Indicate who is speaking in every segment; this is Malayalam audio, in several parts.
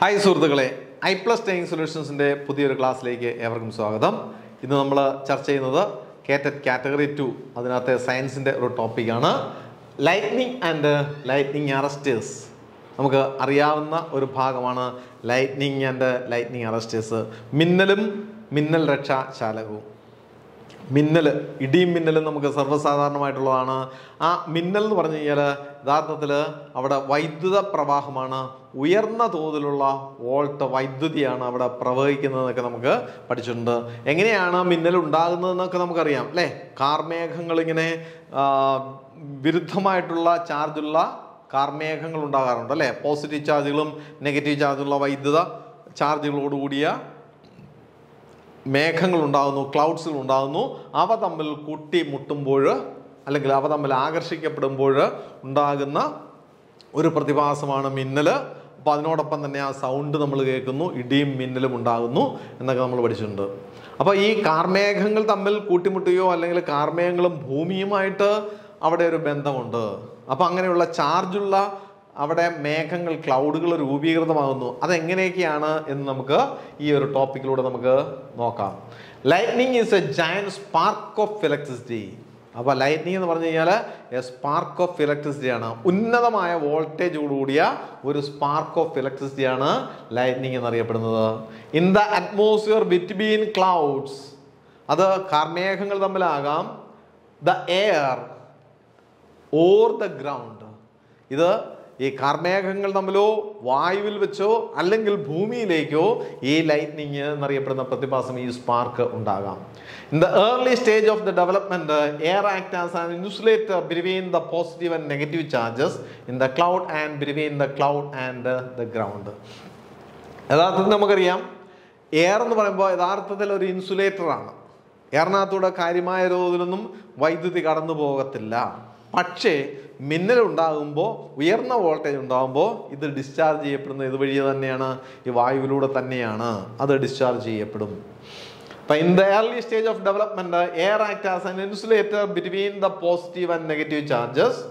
Speaker 1: ഹായ് സുഹൃത്തുക്കളെ ഐ പ്ലസ് ട്രെയിനിങ് സൊല്യൂഷൻസിൻ്റെ പുതിയൊരു ക്ലാസ്സിലേക്ക് ഏവർക്കും സ്വാഗതം ഇന്ന് നമ്മൾ ചർച്ച ചെയ്യുന്നത് കേറ്ററ്റ് കാറ്റഗറി ടു അതിനകത്തെ സയൻസിൻ്റെ ഒരു ടോപ്പിക്കാണ് ലൈറ്റ്നിങ് ആൻഡ് ലൈറ്റ്നിങ് അറസ്റ്റേഴ്സ് നമുക്ക് അറിയാവുന്ന ഒരു ഭാഗമാണ് ലൈറ്റ്നിങ് ആൻഡ് ലൈറ്റ്നിങ് അറസ്റ്റേഴ്സ് മിന്നലും മിന്നൽ രക്ഷാ ചാലകവും മിന്നൽ ഇടിയും മിന്നലും നമുക്ക് സർവ്വസാധാരണമായിട്ടുള്ളതാണ് ആ മിന്നൽ എന്ന് പറഞ്ഞു കഴിഞ്ഞാൽ യഥാർത്ഥത്തിൽ അവിടെ വൈദ്യുത പ്രവാഹമാണ് ഉയർന്ന തോതിലുള്ള വോൾട്ട് വൈദ്യുതിയാണ് അവിടെ പ്രവഹിക്കുന്നതെന്നൊക്കെ നമുക്ക് പഠിച്ചിട്ടുണ്ട് എങ്ങനെയാണ് മിന്നൽ ഉണ്ടാകുന്നതെന്നൊക്കെ നമുക്കറിയാം അല്ലേ കാർമേഘങ്ങളിങ്ങനെ വിരുദ്ധമായിട്ടുള്ള ചാർജുള്ള കാർമേഘങ്ങൾ ഉണ്ടാകാറുണ്ട് അല്ലേ പോസിറ്റീവ് ചാർജുകളും നെഗറ്റീവ് ചാർജുള്ള വൈദ്യുത ചാർജുകളോടുകൂടിയ മേഘങ്ങൾ ഉണ്ടാകുന്നു ക്ലൗഡ്സുകൾ ഉണ്ടാകുന്നു അവ തമ്മിൽ കൂട്ടിമുട്ടുമ്പോൾ അല്ലെങ്കിൽ അവ തമ്മിൽ ആകർഷിക്കപ്പെടുമ്പോൾ ഉണ്ടാകുന്ന ഒരു പ്രതിഭാസമാണ് മിന്നൽ അപ്പോൾ അതിനോടൊപ്പം തന്നെ ആ സൗണ്ട് നമ്മൾ കേൾക്കുന്നു ഇടിയും മിന്നലും ഉണ്ടാകുന്നു എന്നൊക്കെ നമ്മൾ പഠിച്ചിട്ടുണ്ട് അപ്പോൾ ഈ കാർമേഘങ്ങൾ തമ്മിൽ കൂട്ടിമുട്ടുകയോ അല്ലെങ്കിൽ കാർമേഘങ്ങളും ഭൂമിയുമായിട്ട് അവിടെ ഒരു ബന്ധമുണ്ട് അപ്പോൾ അങ്ങനെയുള്ള ചാർജുള്ള അവിടെ മേഘങ്ങൾ ക്ലൗഡുകൾ രൂപീകൃതമാകുന്നു അതെങ്ങനെയൊക്കെയാണ് എന്ന് നമുക്ക് ഈ ഒരു ടോപ്പിക്കിലൂടെ നമുക്ക് നോക്കാം lightning is a giant spark of electricity അപ്പോൾ ലൈറ്റ്നിങ് എന്ന് പറഞ്ഞു കഴിഞ്ഞാൽ സ്പാർക്ക് ഓഫ് ഇലക്ട്രിസിറ്റി ആണ് ഉന്നതമായ വോൾട്ടേജോടുകൂടിയ ഒരു സ്പാർക്ക് ഓഫ് ഇലക്ട്രിസിറ്റി ആണ് ലൈറ്റ്നിങ് എന്നറിയപ്പെടുന്നത് in the atmosphere between clouds അത് കർമേഘങ്ങൾ തമ്മിലാകാം the air or the ground ഇത് ഈ കാർമേഘങ്ങൾ തമ്മിലോ വായുവിൽ വെച്ചോ അല്ലെങ്കിൽ ഭൂമിയിലേക്കോ ഈ ലൈറ്റ്നിങ് എന്നറിയപ്പെടുന്ന പ്രതിഭാസം ഈ സ്പാർക്ക് ഉണ്ടാകാം in the early stage of the development air act as an insulator between the positive and negative charges in the cloud and between the cloud and the ground യഥാർത്ഥത്തിൽ നമുക്കറിയാം എയർ എന്ന് പറയുമ്പോൾ യഥാർത്ഥത്തിൽ ഒരു ഇൻസുലേറ്ററാണ് എയറിനകത്തൂടെ കാര്യമായ തോതിലൊന്നും വൈദ്യുതി കടന്നു പോകത്തില്ല പക്ഷേ മിന്നലുണ്ടാകുമ്പോൾ ഉയർന്ന വോൾട്ടേജ് ഉണ്ടാകുമ്പോൾ ഇത് ഡിസ്ചാർജ് ചെയ്യപ്പെടുന്നത് ഇതുവഴി തന്നെയാണ് ഈ വായുവിലൂടെ തന്നെയാണ് അത് ഡിസ്ചാർജ് ചെയ്യപ്പെടും അപ്പം in the early stage of development air act as an insulator between the positive and negative charges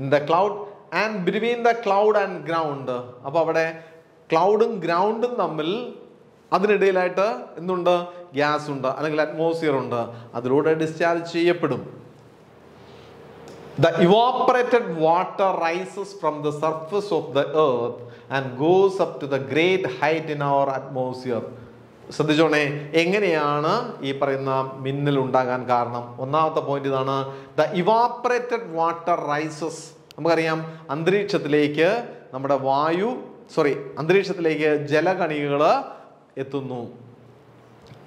Speaker 1: in the cloud and between the cloud and ground അപ്പോൾ അവിടെ ക്ലൗഡും ഗ്രൗണ്ടും തമ്മിൽ അതിനിടയിലായിട്ട് എന്തുണ്ട് ഗ്യാസ് ഉണ്ട് അല്ലെങ്കിൽ അറ്റ്മോസ്ഫിയർ ഉണ്ട് അതിലൂടെ ഡിസ്ചാർജ് ചെയ്യപ്പെടും the evaporated water rises from the surface of the earth and goes up to the great height in our atmosphere ശ്രദ്ധിച്ചോണേ എങ്ങനെയാണ് ഈ പറയുന്ന മിന്നൽ ഉണ്ടാകാൻ കാരണം ഒന്നാമത്തെ പോയിന്റ് ഇതാണ് ദ ഇവാപ്പറേറ്റഡ് വാട്ടർ റൈസസ് നമുക്കറിയാം അന്തരീക്ഷത്തിലേക്ക് നമ്മുടെ വായു സോറി അന്തരീക്ഷത്തിലേക്ക് ജലകണികൾ എത്തുന്നു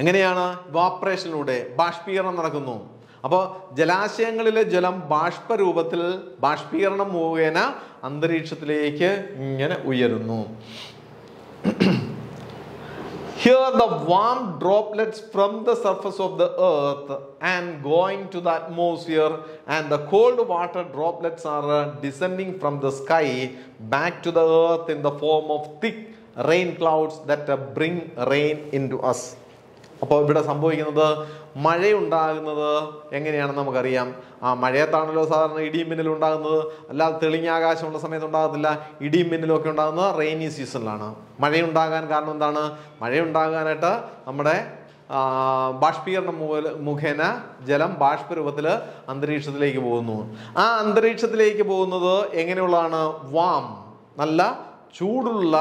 Speaker 1: എങ്ങനെയാണ് ഇവാപ്പറേഷനിലൂടെ ബാഷ്പീകരണം നടക്കുന്നു അപ്പോൾ ജലാശയങ്ങളിലെ ജലം ബാഷ്പരൂപത്തിൽ ബാഷ്പീകരണം മുഖേന അന്തരീക്ഷത്തിലേക്ക് ഇങ്ങനെ ഉയരുന്നു here the warm droplets from the surface of the earth and going to the atmosphere and the cold water droplets are descending from the sky back to the earth in the form of thick rain clouds that bring rain into us അപ്പോൾ ഇവിടെ സംഭവിക്കുന്നത് മഴയുണ്ടാകുന്നത് എങ്ങനെയാണെന്ന് നമുക്കറിയാം ആ മഴയത്താണല്ലോ സാധാരണ ഇടിയും മിന്നലും ഉണ്ടാകുന്നത് അല്ലാതെ തെളിഞ്ഞ ആകാശമുള്ള സമയത്ത് ഉണ്ടാകത്തില്ല ഇടിയും മിന്നലും ഒക്കെ ഉണ്ടാകുന്നത് റെയിനി സീസണിലാണ് മഴയുണ്ടാകാൻ കാരണം എന്താണ് മഴയുണ്ടാകാനായിട്ട് നമ്മുടെ ബാഷ്പീകരണം മുഖേന ജലം ബാഷ്പരൂപത്തിൽ അന്തരീക്ഷത്തിലേക്ക് പോകുന്നു ആ അന്തരീക്ഷത്തിലേക്ക് പോകുന്നത് എങ്ങനെയുള്ളതാണ് വാം നല്ല ചൂടുള്ള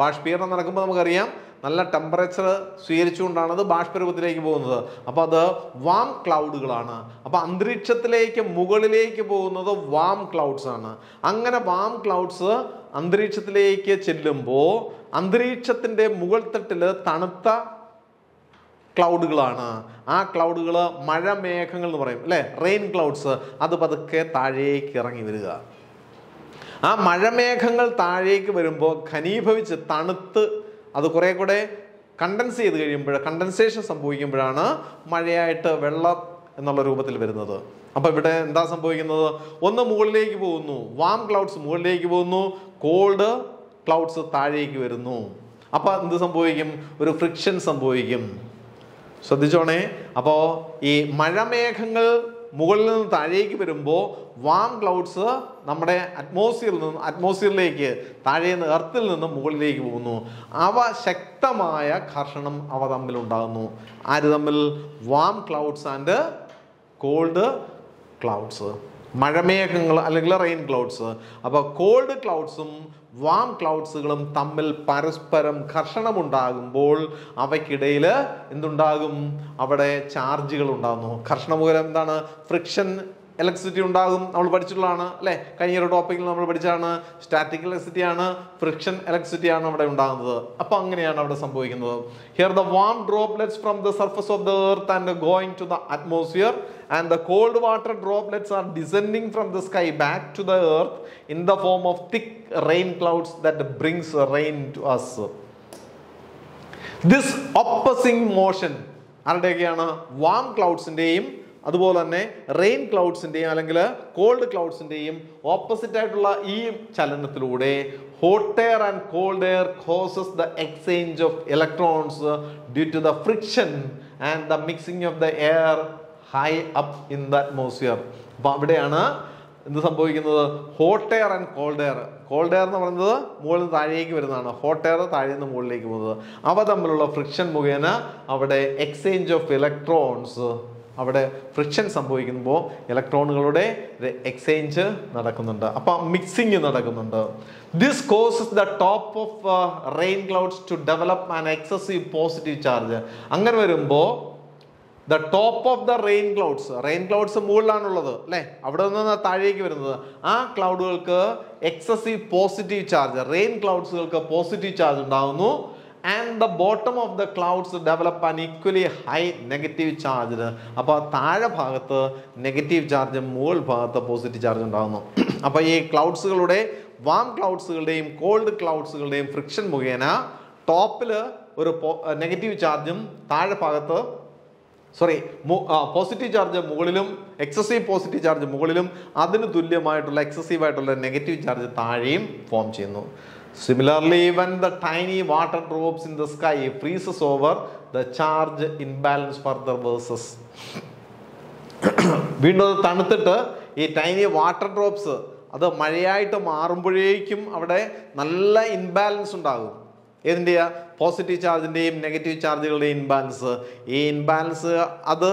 Speaker 1: ബാഷ്പീകരണം നടക്കുമ്പോൾ നമുക്കറിയാം നല്ല ടെമ്പറേച്ചർ സ്വീകരിച്ചുകൊണ്ടാണ് അത് ബാഷ്പരൂപത്തിലേക്ക് പോകുന്നത് അപ്പോൾ അത് വാം ക്ലൗഡുകളാണ് അപ്പോൾ അന്തരീക്ഷത്തിലേക്ക് മുകളിലേക്ക് പോകുന്നത് വാം ക്ലൗഡ്സ് ആണ് അങ്ങനെ വാം ക്ലൗഡ്സ് അന്തരീക്ഷത്തിലേക്ക് ചെല്ലുമ്പോൾ അന്തരീക്ഷത്തിൻ്റെ മുകൾ തട്ടിൽ തണുത്ത ക്ലൗഡുകളാണ് ആ ക്ലൗഡുകൾ മഴ മേഘങ്ങൾ എന്ന് പറയും അല്ലേ റെയിൻ ക്ലൗഡ്സ് അത് പതുക്കെ താഴേക്ക് ഇറങ്ങി വരിക ആ മഴമേഘങ്ങൾ താഴേക്ക് വരുമ്പോൾ ഖനീഭവിച്ച് തണുത്ത് അത് കുറേ കൂടെ കണ്ടൻസ് ചെയ്ത് കഴിയുമ്പോൾ കണ്ടൻസേഷൻ സംഭവിക്കുമ്പോഴാണ് മഴയായിട്ട് വെള്ളം എന്നുള്ള രൂപത്തിൽ വരുന്നത് അപ്പോൾ ഇവിടെ എന്താ സംഭവിക്കുന്നത് ഒന്ന് മുകളിലേക്ക് പോകുന്നു വാം ക്ലൗഡ്സ് മുകളിലേക്ക് പോകുന്നു കോൾഡ് ക്ലൗഡ്സ് താഴേക്ക് വരുന്നു അപ്പോൾ എന്ത് സംഭവിക്കും ഒരു ഫ്രിക്ഷൻ സംഭവിക്കും ശ്രദ്ധിച്ചോണേ അപ്പോൾ ഈ മഴമേഘങ്ങൾ മുകളിൽ നിന്ന് താഴേക്ക് വരുമ്പോൾ വാം ക്ലൗഡ്സ് നമ്മുടെ അറ്റ്മോസ്ഫിയറിൽ നിന്ന് അറ്റ്മോസ്ഫിയറിലേക്ക് താഴെ നിന്ന് എർത്തിൽ നിന്ന് മുകളിലേക്ക് പോകുന്നു അവ ശക്തമായ ഘർഷണം അവ തമ്മിൽ ഉണ്ടാകുന്നു ആര് തമ്മിൽ warm clouds and cold clouds മഴമേഘങ്ങൾ അല്ലെങ്കിൽ റെയിൻ ക്ലൗഡ്സ് അപ്പോൾ കോൾഡ് ക്ലൗഡ്സും വാം ക്ലൗഡ്സുകളും തമ്മിൽ പരസ്പരം ഘർഷണമുണ്ടാകുമ്പോൾ അവയ്ക്കിടയിൽ എന്തുണ്ടാകും അവിടെ ചാർജുകൾ ഉണ്ടാകുന്നു ഘർഷണ മൂലം എന്താണ് ഫ്രിക്ഷൻ ഇലക്ട്രിസിറ്റി ഉണ്ടാകും നമ്മൾ പഠിച്ചിട്ടുള്ളതാണ് അല്ലേ കഴിഞ്ഞ ഒരു ടോപ്പിക്കിൽ നമ്മൾ പഠിച്ചതാണ് സ്റ്റാറ്റിക് ഇലക്ട്രിസിറ്റി ആണ് ഫ്രിക്ഷൻ ഇലക്ട്രിസിറ്റി ആണ് അവിടെ ഉണ്ടാകുന്നത് അപ്പോൾ അങ്ങനെയാണ് അവിടെ സംഭവിക്കുന്നത് here the warm droplets from the surface of the earth and going to the atmosphere and the cold water droplets are descending from the sky back to the earth in the form of thick rain clouds that brings rain to us this opposing motion ആരുടെയൊക്കെയാണ് വാം ക്ലൗഡ്സിൻ്റെയും അതുപോലെ തന്നെ റെയിൻ ക്ലൗഡ്സിൻ്റെയും അല്ലെങ്കിൽ കോൾഡ് ക്ലൗഡ്സിൻ്റെയും ഓപ്പോസിറ്റ് ആയിട്ടുള്ള ഈ ചലനത്തിലൂടെ hot air and cold air causes the exchange of electrons due to the friction and the mixing of the air high up in the atmosphere അപ്പൊ അവിടെയാണ് എന്ത് സംഭവിക്കുന്നത് hot air and cold air cold air എന്ന് പറയുന്നത് മുകളിൽ നിന്ന് താഴേക്ക് വരുന്നതാണ് ഹോട്ട് എയർ താഴെ നിന്ന് മുകളിലേക്ക് പോകുന്നത് അവ തമ്മിലുള്ള ഫ്രിക്ഷൻ മുഖേന അവിടെ എക്സ്ചേഞ്ച് ഓഫ് ഇലക്ട്രോൺസ് അവിടെ ഫ്രിക്ഷൻ സംഭവിക്കുമ്പോൾ ഇലക്ട്രോണുകളുടെ എക്സ്ചേഞ്ച് നടക്കുന്നുണ്ട് അപ്പൊ മിക്സിങ് നടക്കുന്നുണ്ട് this causes the top of rain clouds to develop an excessive positive charge അങ്ങനെ വരുമ്പോൾ the top of the rain clouds rain clouds മുകളിലാണുള്ളത് അല്ലേ അവിടെ നിന്ന് താഴേക്ക് വരുന്നത് ആ ക്ലൗഡുകൾക്ക് എക്സസീവ് പോസിറ്റീവ് ചാർജ് റെയിൻ ക്ലൗഡ്സുകൾക്ക് പോസിറ്റീവ് ചാർജ് ഉണ്ടാകുന്നു and the bottom of the clouds develop an equally high negative charge അപ്പോൾ താഴെ ഭാഗത്ത് നെഗറ്റീവ് ചാർജ് മുകൾ ഭാഗത്ത് പോസിറ്റീവ് ചാർജ് ഉണ്ടാകുന്നു അപ്പോൾ ഈ ക്ലൗഡ്സുകളുടെ വാം ക്ലൗഡ്സുകളുടെയും കോൾഡ് ക്ലൗഡ്സുകളുടെയും ഫ്രിക്ഷൻ മുഖേന ടോപ്പിൽ ഒരു നെഗറ്റീവ് ചാർജും താഴെ ഭാഗത്ത് സോറി പോസിറ്റീവ് ചാർജ് മുകളിലും എക്സസീവ് പോസിറ്റീവ് ചാർജ് മുകളിലും അതിന് തുല്യമായിട്ടുള്ള എക്സസീവ് ആയിട്ടുള്ള നെഗറ്റീവ് ചാർജ് താഴെയും ഫോം ചെയ്യുന്നു similarly when the tiny water drops in the sky freezes over the charge imbalance further versus വീണ്ടും അത് തണുത്തിട്ട് ഈ ടൈനി വാട്ടർ ഡ്രോപ്സ് അത് മഴയായിട്ട് മാറുമ്പോഴേക്കും അവിടെ നല്ല ഇൻബാലൻസ് ഉണ്ടാകും ഏതിൻ്റെയാ പോസിറ്റീവ് ചാർജിൻ്റെയും നെഗറ്റീവ് ചാർജുകളുടെയും ഇൻബാലൻസ് ഈ ഇൻബാലൻസ് അത്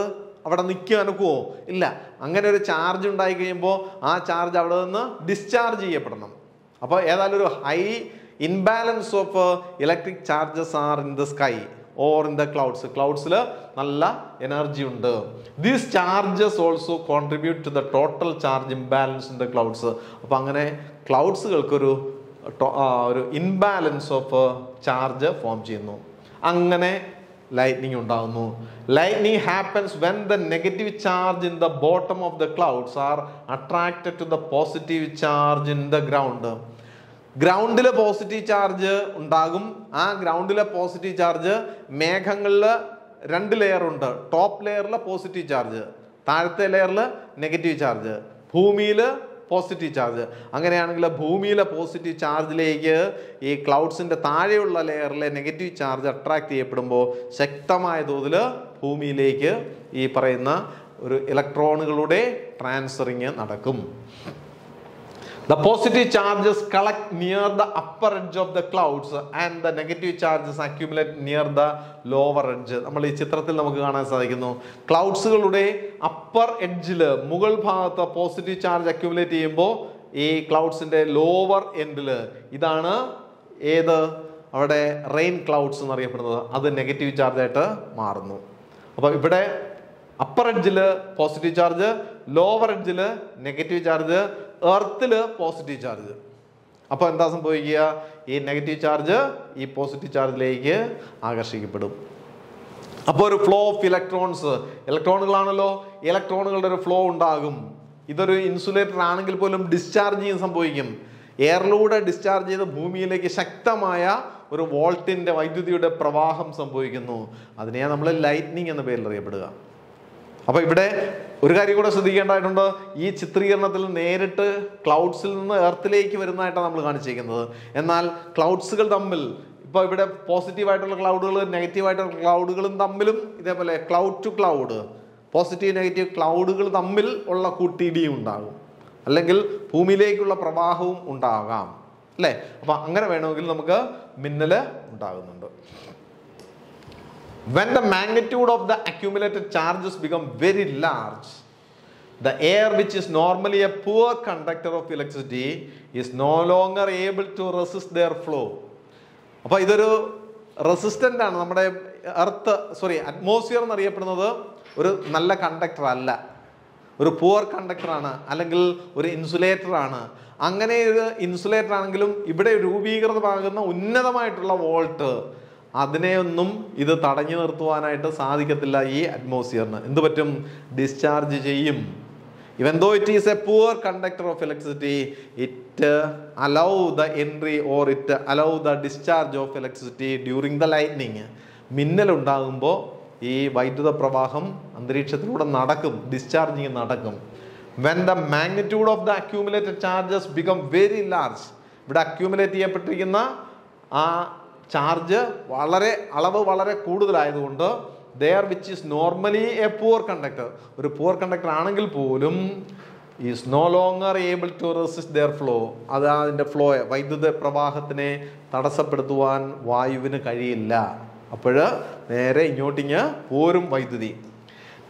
Speaker 1: അവിടെ നിൽക്കുക അനക്കുമോ ഇല്ല അങ്ങനെ ഒരു ചാർജ് ഉണ്ടായി കഴിയുമ്പോൾ ആ ചാർജ് അവിടെ നിന്ന് ഡിസ്ചാർജ് ചെയ്യപ്പെടണം അപ്പോൾ ഏതായാലും ഒരു high imbalance of electric charges are in the sky or in the clouds ക്ലൗഡ്സിൽ നല്ല എനർജി ഉണ്ട് these charges also contribute to the total charge imbalance in the clouds അപ്പോൾ അങ്ങനെ ക്ലൗഡ്സുകൾക്കൊരു ഒരു ഇൻബാലൻസ് ഓഫ് ചാർജ് ഫോം ചെയ്യുന്നു അങ്ങനെ ലൈറ്റ്നിങ് ഉണ്ടാകുന്നു lightning happens when the negative charge in the bottom of the clouds are attracted to the positive charge in the ground ഗ്രൗണ്ടിലെ പോസിറ്റീവ് ചാർജ് ഉണ്ടാകും ആ ഗ്രൗണ്ടിലെ പോസിറ്റീവ് ചാർജ് മേഘങ്ങളിൽ രണ്ട് ലെയർ ഉണ്ട് ടോപ്പ് ലെയറിൽ പോസിറ്റീവ് ചാർജ് താഴത്തെ ലെയറിൽ നെഗറ്റീവ് ചാർജ് ഭൂമിയിൽ പോസിറ്റീവ് ചാർജ് അങ്ങനെയാണെങ്കിൽ ഭൂമിയിലെ പോസിറ്റീവ് ചാർജിലേക്ക് ഈ ക്ലൗഡ്സിൻ്റെ താഴെയുള്ള ലെയറിലെ നെഗറ്റീവ് ചാർജ് അട്രാക്ട് ചെയ്യപ്പെടുമ്പോൾ ശക്തമായ തോതിൽ ഭൂമിയിലേക്ക് ഈ പറയുന്ന ഒരു ഇലക്ട്രോണുകളുടെ ട്രാൻസ്ഫറിങ് നടക്കും The positive charges collect near the upper edge of the clouds and the negative charges accumulate near the lower edge നമ്മൾ ഈ ചിത്രത്തിൽ നമുക്ക് കാണാൻ സാധിക്കുന്നു ക്ലൗഡ്സുകളുടെ അപ്പർ എഡ്ജിൽ മുകൾ ഭാഗത്ത് പോസിറ്റീവ് ചാർജ് അക്യുമുലേറ്റ് ചെയ്യുമ്പോൾ ഈ ക്ലൗഡ്സിന്റെ ലോവർ എൻഡിൽ ഇതാണ് ഏത് അവിടെ റെയിൻ ക്ലൗഡ്സ് എന്നറിയപ്പെടുന്നത് അത് നെഗറ്റീവ് ചാർജ് ആയിട്ട് മാറുന്നു അപ്പോൾ ഇവിടെ അപ്പർ എഡ്ജിൽ പോസിറ്റീവ് ചാർജ് ലോവർ എഡ്ജിൽ നെഗറ്റീവ് ചാർജ് എർത്തിൽ പോസിറ്റീവ് ചാർജ് അപ്പോൾ എന്താ സംഭവിക്കുക ഈ നെഗറ്റീവ് ചാർജ് ഈ പോസിറ്റീവ് ചാർജിലേക്ക് ആകർഷിക്കപ്പെടും അപ്പോൾ ഒരു ഫ്ലോ ഓഫ് ഇലക്ട്രോൺസ് ഇലക്ട്രോണുകളാണല്ലോ ഇലക്ട്രോണുകളുടെ ഒരു ഫ്ലോ ഉണ്ടാകും ഇതൊരു ഇൻസുലേറ്റർ ആണെങ്കിൽ പോലും ഡിസ്ചാർജ് ചെയ്യാൻ സംഭവിക്കും എയറിലൂടെ ഡിസ്ചാർജ് ചെയ്ത് ഭൂമിയിലേക്ക് ശക്തമായ ഒരു വോൾട്ടിൻ്റെ വൈദ്യുതിയുടെ പ്രവാഹം സംഭവിക്കുന്നു അതിനെയാണ് നമ്മൾ ലൈറ്റ്നിങ് എന്ന പേരിൽ അറിയപ്പെടുക അപ്പോൾ ഇവിടെ ഒരു കാര്യം കൂടെ ശ്രദ്ധിക്കേണ്ടതായിട്ടുണ്ട് ഈ ചിത്രീകരണത്തിൽ നേരിട്ട് ക്ലൗഡ്സിൽ നിന്ന് എർത്തിലേക്ക് വരുന്നതായിട്ടാണ് നമ്മൾ കാണിച്ചിരിക്കുന്നത് എന്നാൽ ക്ലൗഡ്സുകൾ തമ്മിൽ ഇപ്പൊ ഇവിടെ പോസിറ്റീവായിട്ടുള്ള ക്ലൗഡുകൾ നെഗറ്റീവായിട്ടുള്ള ക്ലൗഡുകളും തമ്മിലും ഇതേപോലെ cloud to cloud positive negative ക്ലൗഡുകൾ തമ്മിൽ ഉള്ള കൂട്ടിയിടിയും ഉണ്ടാകും അല്ലെങ്കിൽ ഭൂമിയിലേക്കുള്ള പ്രവാഹവും ഉണ്ടാകാം അല്ലേ അപ്പോൾ അങ്ങനെ വേണമെങ്കിൽ നമുക്ക് മിന്നൽ ഉണ്ടാകുന്നുണ്ട് When the magnitude of the accumulated charges become very large, the air which is normally a poor conductor of electricity is no longer able to resist their flow. appo resistant അപ്പോൾ ഇതൊരു റെസിസ്റ്റൻ്റ് ആണ് നമ്മുടെ എർത്ത് സോറി അറ്റ്മോസ്ഫിയർ എന്നറിയപ്പെടുന്നത് ഒരു നല്ല കണ്ടക്ടർ അല്ല ഒരു പുവർ കണ്ടക്ടറാണ് അല്ലെങ്കിൽ ഒരു ഇൻസുലേറ്ററാണ് അങ്ങനെ ഒരു ഇൻസുലേറ്റർ ആണെങ്കിലും ഇവിടെ രൂപീകൃതമാകുന്ന ഉന്നതമായിട്ടുള്ള വോൾട്ട് അതിനെയൊന്നും ഇത് തടഞ്ഞു നിർത്തുവാനായിട്ട് സാധിക്കത്തില്ല ഈ അറ്റ്മോസ്ഫിയറിന് എന്ത് പറ്റും ഡിസ്ചാർജ് ചെയ്യും even though it is a poor conductor of electricity it allow the entry or it allow the discharge of electricity during the lightning മിന്നലുണ്ടാകുമ്പോൾ ഈ വൈദ്യുത പ്രവാഹം അന്തരീക്ഷത്തിലൂടെ നടക്കും ഡിസ്ചാർജിങ് നടക്കും when the magnitude of the accumulated charges become very large ഇവിടെ അക്യൂമുലേറ്റ് ചെയ്യപ്പെട്ടിരിക്കുന്ന ആ ചാർജ് വളരെ അളവ് വളരെ കൂടുതലായതുകൊണ്ട് there which is normally a poor conductor ഒരു പൂർ കണ്ടക്ടർ ആണെങ്കിൽ പോലും is no longer able to resist there flow അത് അതിൻ്റെ ഫ്ലോയെ വൈദ്യുത പ്രവാഹത്തിനെ തടസ്സപ്പെടുത്തുവാൻ വായുവിന് കഴിയില്ല അപ്പോൾ നേരെ ഇങ്ങോട്ടിങ്ങ് പോരും വൈദ്യുതി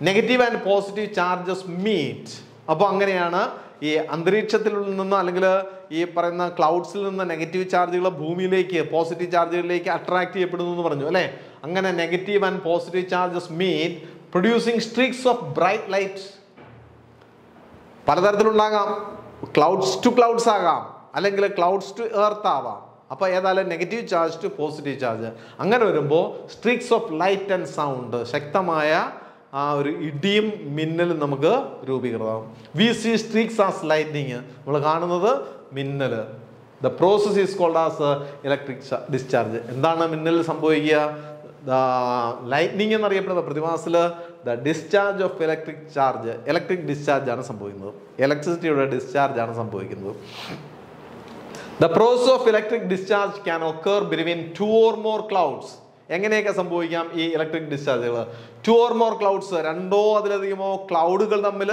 Speaker 1: negative and positive charges meet അപ്പോൾ അങ്ങനെയാണ് ഈ അന്തരീക്ഷത്തിൽ നിന്ന് അല്ലെങ്കിൽ ഈ പറയുന്ന ക്ലൗഡ്സിൽ നിന്ന് നെഗറ്റീവ് ചാർജുകൾ ഭൂമിയിലേക്ക് പോസിറ്റീവ് ചാർജുകളിലേക്ക് അട്രാക്ട് ചെയ്യപ്പെടുന്നു എന്ന് പറഞ്ഞു അല്ലേ അങ്ങനെ negative and positive charges meet producing streaks of bright light പലതരത്തിലുണ്ടാകാം ക്ലൗഡ്സ് ടു ക്ലൗഡ്സ് ആകാം അല്ലെങ്കിൽ ക്ലൗഡ്സ് ടു എർത്ത് ആവാം അപ്പോൾ ഏതായാലും negative charge to positive charge അങ്ങനെ വരുമ്പോൾ streaks of light and sound ശക്തമായ ആ ഒരു ഇടിയും മിന്നലും നമുക്ക് രൂപീകൃതമാകും we see streaks as lighting നമ്മൾ കാണുന്നത് മിന്നൽ the process is called as electric discharge എന്താണ് മിന്നൽ സംഭവിക്കുക ദ ലൈറ്റ്നിങ് എന്നറിയപ്പെടുന്ന പ്രതിമാസത്തിൽ the discharge of electric charge electric discharge ആണ് സംഭവിക്കുന്നത് ഇലക്ട്രിസിറ്റിയുടെ ഡിസ്ചാർജ് ആണ് സംഭവിക്കുന്നത് the process of electric discharge can occur between two or more clouds എങ്ങനെയൊക്കെ സംഭവിക്കാം ഈ ഇലക്ട്രിക് ഡിസ്ചാർജുകൾ ടു ഓർ മോർ ക്ലൗഡ്സ് രണ്ടോ അതിലധികമോ ക്ലൗഡുകൾ തമ്മിൽ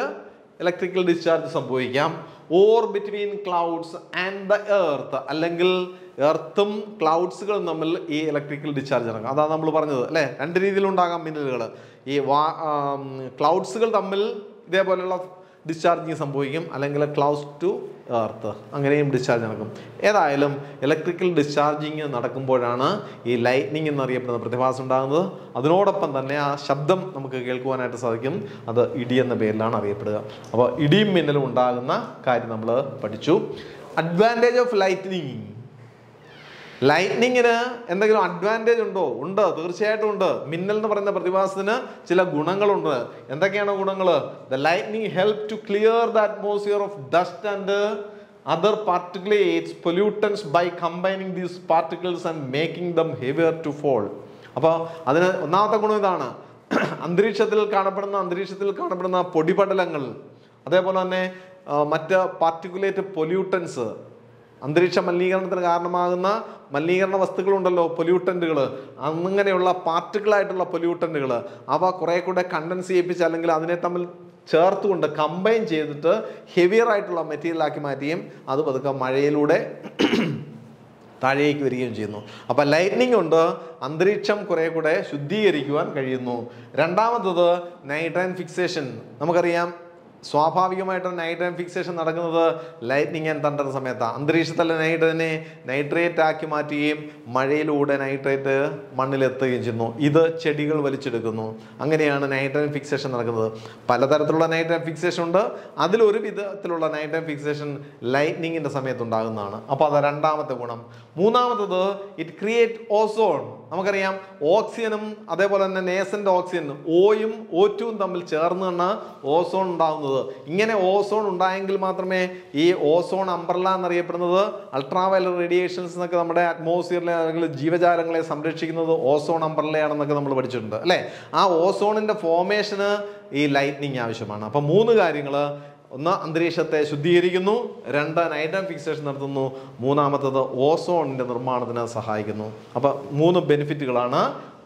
Speaker 1: ഇലക്ട്രിക്കൽ ഡിസ്ചാർജ് സംഭവിക്കാം or between clouds and the earth അല്ലെങ്കിൽ എർത്തും ക്ലൗഡ്സുകളും തമ്മിൽ ഈ ഇലക്ട്രിക്കൽ ഡിസ്ചാർജ് ഇറങ്ങും അതാണ് നമ്മൾ പറഞ്ഞത് അല്ലേ രണ്ട് രീതിയിലുണ്ടാകാം മിന്നലുകൾ ഈ വാ ക്ലൗഡ്സുകൾ തമ്മിൽ ഇതേപോലെയുള്ള ഡിസ്ചാർജിങ് സംഭവിക്കും അല്ലെങ്കിൽ ക്ലൗഡ്സ് ടു എർത്ത് അങ്ങനെയും ഡിസ്ചാർജ് നടക്കും ഏതായാലും ഇലക്ട്രിക്കൽ ഡിസ്ചാർജിങ് നടക്കുമ്പോഴാണ് ഈ ലൈറ്റ്നിങ് എന്നറിയപ്പെടുന്ന പ്രതിഭാസം ഉണ്ടാകുന്നത് അതിനോടൊപ്പം തന്നെ ആ ശബ്ദം നമുക്ക് കേൾക്കുവാനായിട്ട് സാധിക്കും അത് ഇടി എന്ന പേരിലാണ് അറിയപ്പെടുക അപ്പോൾ ഇടിയും മിന്നലും ഉണ്ടാകുന്ന കാര്യം നമ്മൾ പഠിച്ചു അഡ്വാൻറ്റേജ് ഓഫ് ലൈറ്റ്നിങ് ലൈറ്റ്നിങ്ങിന് എന്തെങ്കിലും അഡ്വാൻറ്റേജ് ഉണ്ടോ ഉണ്ട് തീർച്ചയായിട്ടും ഉണ്ട് മിന്നൽ എന്ന് പറയുന്ന പ്രതിഭാസത്തിന് ചില ഗുണങ്ങളുണ്ട് എന്തൊക്കെയാണ് ഗുണങ്ങൾ the lightning help to clear the atmosphere of dust and other particulates pollutants by combining these particles and making them heavier to fall അപ്പോൾ അതിന് ഒന്നാമത്തെ ഗുണം ഇതാണ് അന്തരീക്ഷത്തിൽ കാണപ്പെടുന്ന അന്തരീക്ഷത്തിൽ കാണപ്പെടുന്ന പൊടിപടലങ്ങൾ അതേപോലെ തന്നെ മറ്റ് പാർട്ടിക്കുലേറ്റ് പൊല്യൂട്ടൻസ് അന്തരീക്ഷ മലിനീകരണത്തിന് കാരണമാകുന്ന മലിനീകരണ വസ്തുക്കളുണ്ടല്ലോ പൊല്യൂട്ടൻറ്റുകൾ അങ്ങനെയുള്ള പാർട്ടിക്കിളായിട്ടുള്ള പൊല്യൂട്ടൻറ്റുകൾ അവ കുറേ കൂടെ കണ്ടൻസ് ചെയ്യിപ്പിച്ച് അല്ലെങ്കിൽ അതിനെ തമ്മിൽ ചേർത്തുകൊണ്ട് കമ്പൈൻ ചെയ്തിട്ട് ഹെവിയർ ആയിട്ടുള്ള മെറ്റീരിയലാക്കി മാറ്റുകയും അത് പതുക്കെ മഴയിലൂടെ താഴേക്ക് വരികയും ചെയ്യുന്നു അപ്പോൾ ലൈറ്റ്നിങ് കൊണ്ട് അന്തരീക്ഷം കുറേ കൂടെ ശുദ്ധീകരിക്കുവാൻ കഴിയുന്നു രണ്ടാമത്തത് നൈട്രൈൻ ഫിക്സേഷൻ നമുക്കറിയാം സ്വാഭാവികമായിട്ടും നൈട്രജൻ ഫിക്സേഷൻ നടക്കുന്നത് ലൈറ്റ്നിങ് ആൻഡ് തണ്ടർ സമയത്താണ് അന്തരീക്ഷത്തിലെ നൈട്രജനെ നൈട്രേറ്റ് ആക്കി മാറ്റുകയും മഴയിലൂടെ നൈട്രേറ്റ് മണ്ണിലെത്തുകയും ചെയ്യുന്നു ഇത് ചെടികൾ വലിച്ചെടുക്കുന്നു അങ്ങനെയാണ് നൈട്രജൻ ഫിക്സേഷൻ നടക്കുന്നത് പലതരത്തിലുള്ള നൈട്രജൻ ഫിക്സേഷൻ ഉണ്ട് അതിലൊരു വിധത്തിലുള്ള നൈട്രജൻ ഫിക്സേഷൻ ലൈറ്റ്നിങ്ങിൻ്റെ സമയത്ത് ഉണ്ടാകുന്നതാണ് അപ്പോൾ അത് രണ്ടാമത്തെ ഗുണം മൂന്നാമത്തത് ഇറ്റ് ക്രിയേറ്റ് ഓസോൺ നമുക്കറിയാം ഓക്സിജനും അതേപോലെ തന്നെ നേസൻ്റെ ഓക്സിജൻ ഓയും ഓ ടുവും തമ്മിൽ ചേർന്നാണ് ഓസോൺ ഉണ്ടാകുന്നത് പോകുന്നത് ഇങ്ങനെ ഓസോൺ ഉണ്ടായെങ്കിൽ മാത്രമേ ഈ ഓസോൺ അംബ്രല്ല എന്നറിയപ്പെടുന്നത് അൾട്രാവയലർ റേഡിയേഷൻസ് എന്നൊക്കെ നമ്മുടെ അറ്റ്മോസ്ഫിയറിലെ അല്ലെങ്കിൽ ജീവജാലങ്ങളെ സംരക്ഷിക്കുന്നത് ഓസോൺ അംബ്രല്ലയാണെന്നൊക്കെ നമ്മൾ പഠിച്ചിട്ടുണ്ട് അല്ലേ ആ ഓസോണിൻ്റെ ഫോമേഷന് ഈ ലൈറ്റ്നിങ് ആവശ്യമാണ് അപ്പോൾ മൂന്ന് കാര്യങ്ങൾ ഒന്ന് അന്തരീക്ഷത്തെ ശുദ്ധീകരിക്കുന്നു രണ്ട് നൈറ്റം ഫിക്സേഷൻ നടത്തുന്നു മൂന്നാമത്തത് ഓസോണിൻ്റെ നിർമ്മാണത്തിന് സഹായിക്കുന്നു അപ്പോൾ മൂന്ന് ബെനിഫിറ്റുകളാണ്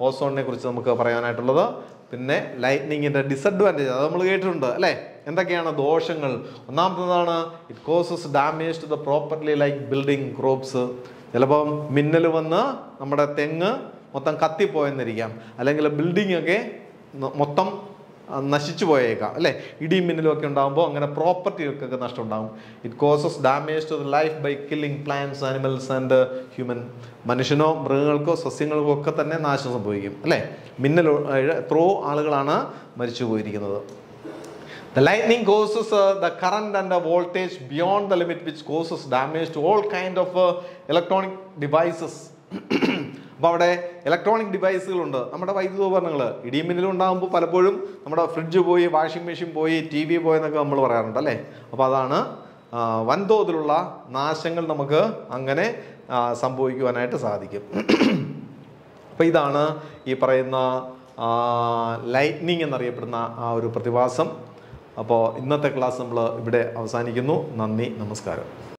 Speaker 1: ഓസോണിനെ കുറിച്ച് നമുക്ക് പറയാനായിട്ടുള്ളത് പിന്നെ ലൈറ്റ്നിങ്ങിൻ്റെ ഡിസഡ്വാൻറ്റേജ് അത് നമ്മൾ കേട്ടിട്ടുണ്ട് അല്ലേ എന്തൊക്കെയാണ് ദോഷങ്ങൾ ഒന്നാമത്തതാണ് it causes damage to the property like building crops ചിലപ്പം മിന്നൽ വന്ന് നമ്മുടെ തെങ്ങ് മൊത്തം കത്തിപ്പോയെന്നിരിക്കാം അല്ലെങ്കിൽ ബിൽഡിംഗ് ഒക്കെ മൊത്തം നശിച്ചു പോയേക്കാം അല്ലേ ഇടിയും മിന്നലും ഒക്കെ ഉണ്ടാകുമ്പോൾ അങ്ങനെ പ്രോപ്പർട്ടികൾക്കൊക്കെ നഷ്ടം ഉണ്ടാകും it causes damage to the life by killing plants animals and human മനുഷ്യനോ മൃഗങ്ങൾക്കോ സസ്യങ്ങൾക്കോ ഒക്കെ തന്നെ നാശം സംഭവിക്കും അല്ലേ മിന്നൽ എത്രയോ ആളുകളാണ് മരിച്ചു പോയിരിക്കുന്നത് The lightning causes the uh, the current and the voltage beyond the limit which causes damage to all kind of devices uh, electronic devices. അപ്പോൾ അവിടെ ഇലക്ട്രോണിക് ഡിവൈസുകളുണ്ട് നമ്മുടെ വൈദ്യുത ഉപകരണങ്ങൾ ഇടിമിന്നലും ഉണ്ടാകുമ്പോൾ പലപ്പോഴും നമ്മുടെ ഫ്രിഡ്ജ് പോയി വാഷിംഗ് മെഷീൻ പോയി ടി വി പോയെന്നൊക്കെ നമ്മൾ പറയാറുണ്ട് അല്ലേ അപ്പോൾ അതാണ് വൻതോതിലുള്ള നാശങ്ങൾ നമുക്ക് അങ്ങനെ സംഭവിക്കുവാനായിട്ട് സാധിക്കും അപ്പോൾ ഇതാണ് ഈ പറയുന്ന ലൈറ്റ്നിങ് എന്നറിയപ്പെടുന്ന ആ ഒരു പ്രതിഭാസം അപ്പോൾ ഇന്നത്തെ ക്ലാസ് നമ്മൾ ഇവിടെ അവസാനിക്കുന്നു നന്ദി നമസ്കാരം